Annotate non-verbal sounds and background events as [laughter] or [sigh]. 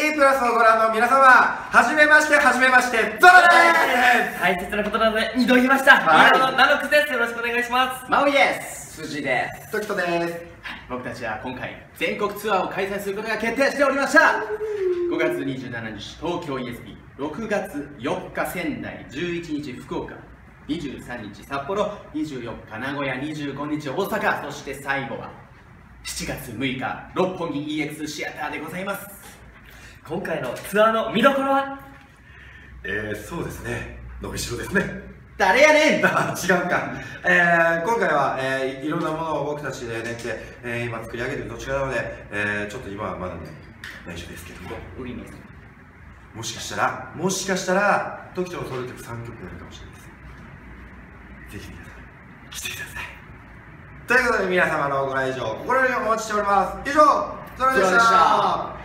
A プラスをご覧の皆様はじめましてはじめましてゾロです！大切なことなので二度言いました。はい。ナノクです。よろしくお願いします。マウイです！辻です。時とです。僕たちは今回全国ツアーを開催することが決定しておりました。5月27日東京 ESP6 月4日仙台。11日福岡。23日札幌。24日名古屋。25日大阪。そして最後は7月6日六本木 EX シアターでございます今回のツアーの見どころは？えー、そうですね。伸びしろですね。誰やねん！あ [laughs] 違うか、えー、今回は、えー、いろんなものを僕たちで練って、えー、今作り上げてる。途中なので、えー、ちょっと今はまだね内緒ですけども。ウリミスもしかしたらもしかしたら時とのソロ曲3曲やるかもしれないです。ぜひ皆さん来てください。ということで皆様のご来場心よりお待ちしております。以上それでした